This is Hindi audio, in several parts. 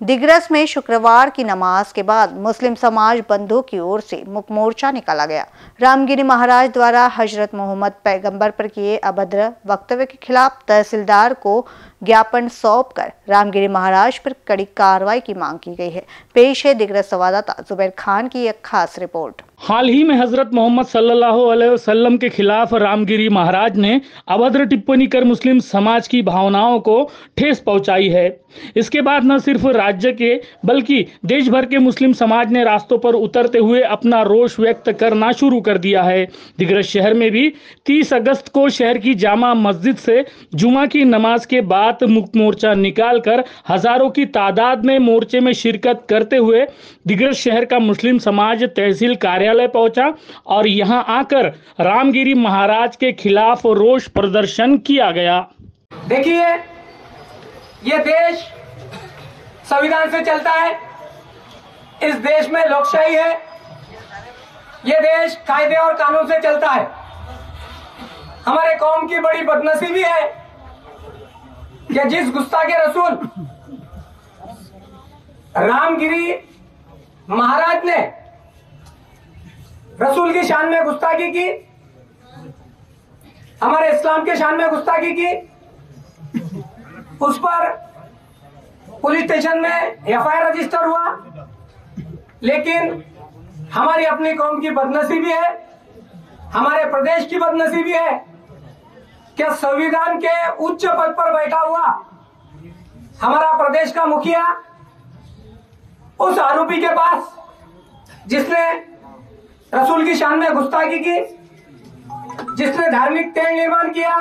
दिग्रस में शुक्रवार की नमाज़ के बाद मुस्लिम समाज बंधु की ओर से मुख मोर्चा निकाला गया। रामगिरी महाराज द्वारा हज़रत मोहम्मद पैगंबर पर किए अभद्र वक्तव्य के खिलाफ तहसीलदार को ज्ञापन सौंपकर रामगिरी महाराज पर कड़ी कार्रवाई की मांग की गई है। पेश है दिग्रस संवाददाता जुबैर खान की एक खास रिपोर्ट। हाल ही में हज़रत मोहम्मद सल्लल्लाहु अलैहि वसल्लम के खिलाफ रामगिरी महाराज ने अभद्र टिप्पणी कर मुस्लिम समाज की भावनाओं को ठेस पहुंचाई है। इसके बाद न सिर्फ़ राज्य के, बल्कि देश भर के मुस्लिम समाज ने रास्तों पर उतरते हुए अपना रोष व्यक्त करना शुरू कर दिया है। दिग्रज शहर में भी 30 अगस्त को शहर की जामा मस्जिद से जुमा की नमाज़ के बाद मुक्त मोर्चा निकाल कर हज़ारों की तादाद में मोर्चे में शिरकत करते हुए दिग्रज शहर का मुस्लिम समाज तहसील कार्यालय पहुँचा और यहाँ आकर रामगिरी महाराज के खिलाफ रोष प्रदर्शन किया गया। देखिए, ये देश संविधान से चलता है। इस देश में लोकशाही है। ये देश कायदे और कानून से चलता है। हमारे कौम की बड़ी बदनसीबी है। कि जिस गुस्सा के रसूल रामगिरी महाराज ने रसूल की शान में गुस्ताखी की, हमारे इस्लाम के शान में गुस्ताखी की, उस पर पुलिस स्टेशन में एफआईआर रजिस्टर हुआ। लेकिन हमारी अपनी कौम की बदनसीबी है, हमारे प्रदेश की बदनसीबी है। क्या संविधान के उच्च पद पर बैठा हुआ हमारा प्रदेश का मुखिया उस आरोपी के पास जिसने रसूल की शान में गुस्ताखी की, जिसने धार्मिक तेल निर्माण किया,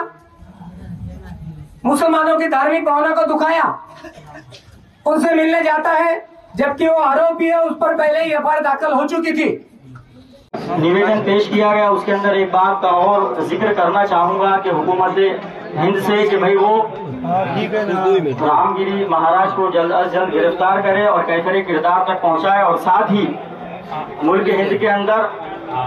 मुसलमानों की धार्मिक भावना को दुखाया, उनसे मिलने जाता है, जबकि वो आरोपी है, उस पर पहले ही एफ़ दाखिल हो चुकी थी। निवेदन पेश किया गया। उसके अंदर एक बात का और ज़िक्र करना चाहूँगा कि हुकूमत हिंद से कि भाई वो रामगिरी महाराज को जल्द अज जल्द गिरफ़्तार करे और कैफरे किरदार तक पहुँचाए और साथ ही मुल्क हिंद के अंदर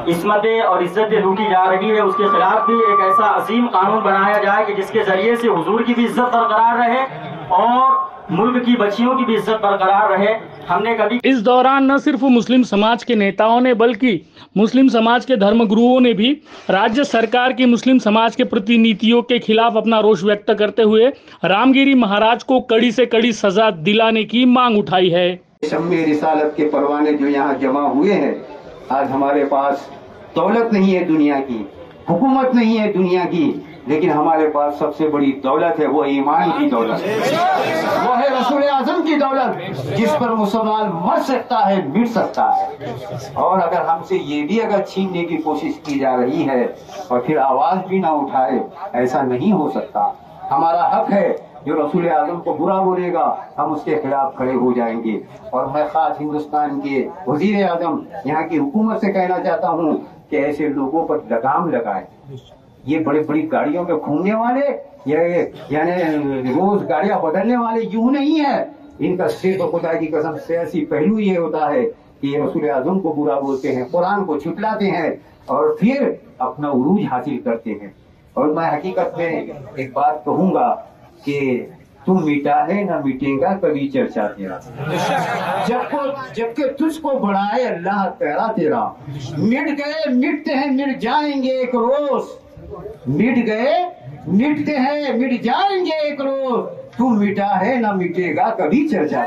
इसमतें और इज्जतें लूटी जा रही है। उसके खिलाफ भी एक ऐसा अजीम कानून बनाया जाए कि जिसके ज़रिए से हुजूर की भी इज़्ज़त बरकरार रहे और मुल्क की बच्चियों की भी इज़्ज़त बरकरार रहे। हमने कभी इस दौरान न सिर्फ़ मुस्लिम समाज के नेताओं ने बल्कि मुस्लिम समाज के धर्मगुरुओं ने भी राज्य सरकार की मुस्लिम समाज के प्रतिनिधियों के खिलाफ अपना रोष व्यक्त करते हुए रामगिरी महाराज को कड़ी से कड़ी सजा दिलाने की मांग उठाई है। शम्मी रिसालत के परवाने जो यहाँ जमा हुए हैं आज हमारे पास दौलत नहीं है दुनिया की हुकूमत नहीं है दुनिया की। लेकिन हमारे पास सबसे बड़ी दौलत है वो ईमान की दौलत वो है रसूल आज़म की दौलत जिस पर मुसलमान मर सकता है मिट सकता है। और अगर हमसे ये भी अगर छीनने की कोशिश की जा रही है और फिर आवाज़ भी ना उठाए ऐसा नहीं हो सकता। हमारा हक है जो रसूल आज़म को बुरा बोलेगा हम उसके खिलाफ खड़े हो जाएँगे। और मैं खास हिंदुस्तान के वज़ीर आज़म यहाँ की हुकूमत से कहना चाहता हूँ कि ऐसे लोगों पर लगाम लगाए। ये बड़ी बड़ी गाड़ियों में घूमने वाले यानी रोज गाड़ियाँ बदलने वाले यूँ नहीं है। इनका सिर्फ़ खुदा की कसम सियासी पहलू ये होता है कि ये रसूल आज़म को बुरा बोलते हैं, कुरान को छुटलाते हैं और फिर अपना उरूज हासिल करते हैं। और मैं हकीकत में एक बात कहूँगा कि तू मिटा है ना मिटेगा, कभी चर्चा तेरा। जब जबको, जबकि तुझको बढ़ाए, अल्लाह तेरा तेरा मिट गए, मिटते हैं, मिट जाएँगे एक रोज। मिट गए, मिटते हैं, मिट जाएँगे एक रोज। तू मिटा है, ना मिटेगा कभी चर्चा।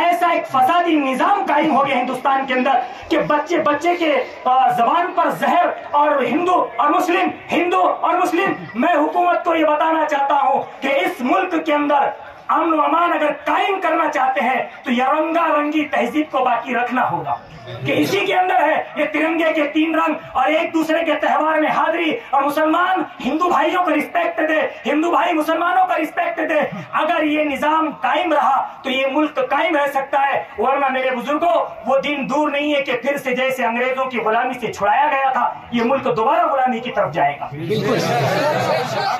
ऐसा एक फसादी निज़ाम कायम हो गया हिंदुस्तान के अंदर कि बच्चे बच्चे के जबान पर जहर और हिंदू और मुस्लिम, हिंदू और मुस्लिम। मैं हुकूमत को ये बताना चाहता हूँ कि इस मुल्क के अंदर अमन अमान अगर कायम करना चाहते हैं तो यह रंगा रंगी तहजीब को बाकी रखना होगा। कि इसी के अंदर है ये तिरंगे के तीन रंग और एक दूसरे के त्यौहार में हाजिरी। और मुसलमान हिंदू भाइयों को रिस्पेक्ट दे हिंदू भाई मुसलमानों का रिस्पेक्ट दे। अगर ये निज़ाम कायम रहा तो ये मुल्क कायम रह सकता है। वरना मेरे बुज़ुर्गों वो दिन दूर नहीं है कि फिर से जैसे अंग्रेज़ों की गुलामी से छुड़ाया गया था ये मुल्क दोबारा गुलामी की तरफ़ जाएगा।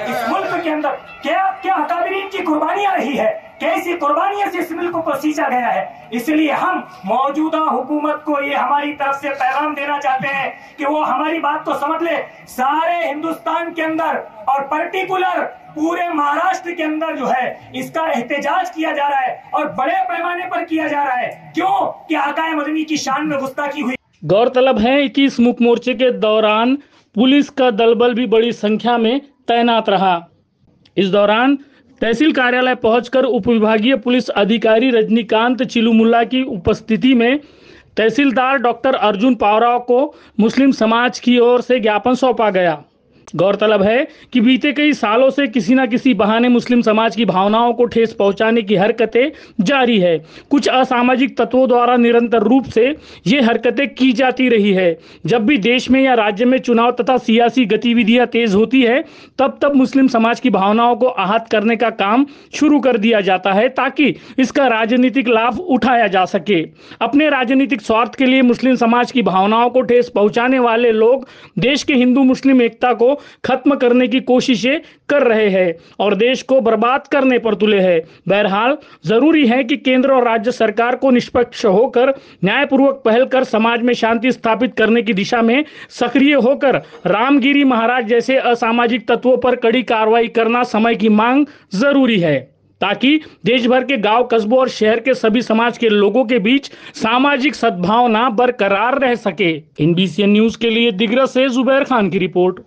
इस मुल्क के अंदर क्या क्या अकाबरीन की कुर्बानियाँ रही है? है। कैसी कुर्बानियों से इस मुल्क को सींचा गया है? इसलिए हम मौजूदा हुकूमत को ये हमारी तरफ़ से पैगाम देना चाहते हैं कि वो हमारी बात को समझ ले। सारे हिंदुस्तान के अंदर और पर्टिकुलर पूरे महाराष्ट्र के अंदर जो है, इसका एहतजाज किया जा रहा है और बड़े पैमाने पर किया जा रहा है। क्यों? कि आकाए मदनी की शान में गुस्ताखी हुई। गौरतलब है कि इस मुख मोर्चे के दौरान पुलिस का दलबल भी बड़ी संख्या में तैनात रहा। इस दौरान तहसील कार्यालय पहुंचकर उपविभागीय पुलिस अधिकारी रजनीकांत चिलुमुल्ला की उपस्थिति में तहसीलदार डॉक्टर अर्जुन पावराव को मुस्लिम समाज की ओर से ज्ञापन सौंपा गया। गौरतलब है कि बीते कई सालों से किसी न किसी बहाने मुस्लिम समाज की भावनाओं को ठेस पहुँचाने की हरकतें जारी है। कुछ असामाजिक तत्वों द्वारा निरंतर रूप से ये हरकतें की जाती रही है। जब भी देश में या राज्य में चुनाव तथा सियासी गतिविधियाँ तेज होती है, तब तब मुस्लिम समाज की भावनाओं को आहत करने का काम शुरू कर दिया जाता है ताकि इसका राजनीतिक लाभ उठाया जा सके। अपने राजनीतिक स्वार्थ के लिए मुस्लिम समाज की भावनाओं को ठेस पहुँचाने वाले लोग देश के हिंदू मुस्लिम एकता को खत्म करने की कोशिशें कर रहे हैं और देश को बर्बाद करने पर तुले हैं। बहरहाल, ज़रूरी है कि केंद्र और राज्य सरकार को निष्पक्ष होकर न्यायपूर्वक पहल कर समाज में शांति स्थापित करने की दिशा में सक्रिय होकर रामगिरी महाराज जैसे असामाजिक तत्वों पर कड़ी कार्रवाई करना समय की मांग ज़रूरी है, ताकि देश भर के गाँव, कस्बों और शहर के सभी समाज के लोगों के बीच सामाजिक सद्भावना बरकरार रह सके। इन न्यूज़ के लिए दिग्रस से जुबैर खान की रिपोर्ट।